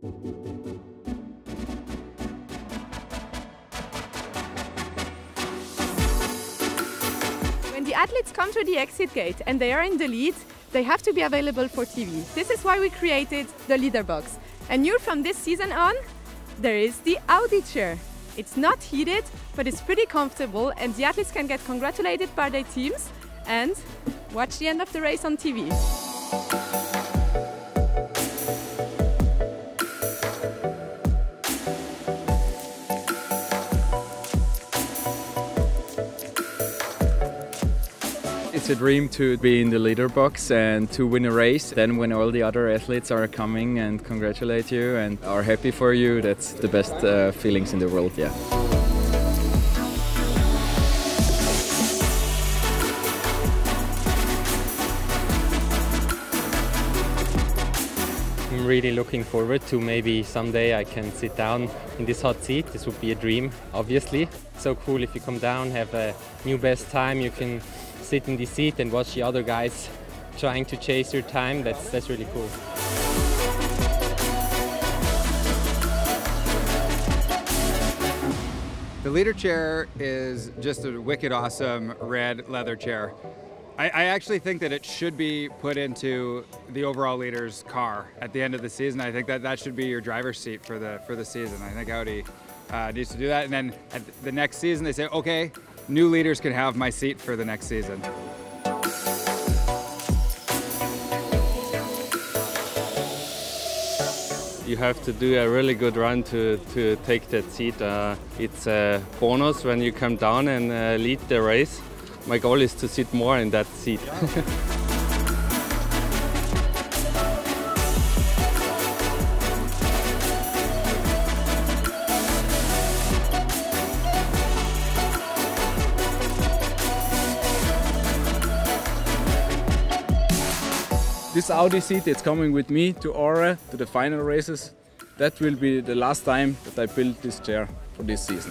When the athletes come to the exit gate and they are in the lead, they have to be available for TV. This is why we created the leader box. And new from this season on, there is the Audi chair. It's not heated, but it's pretty comfortable and the athletes can get congratulated by their teams and watch the end of the race on TV. It's a dream to be in the leader box and to win a race. Then when all the other athletes are coming and congratulate you and are happy for you, that's the best uh, feelings in the world, yeah. I'm really looking forward to maybe someday I can sit down in this hot seat. This would be a dream, obviously. So cool if you come down, have a new best time, you can sit in the seat and watch the other guys trying to chase your time. That's, that's really cool. The leader chair is just a wicked awesome red leather chair. I, I, actually think that it should be put into the overall leader's car at the end of the season. I think that that should be your driver's seat for the for the season. I think Audi uh, needs to do that, and then at the next season they say, okay, new leaders can have my seat for the next season. You have to do a really good run to, to take that seat. Uh, it's a bonus when you come down and uh, lead the race. My goal is to sit more in that seat. This Audi seat is coming with me to Åre to the final races. That will be the last time that I build this chair for this season.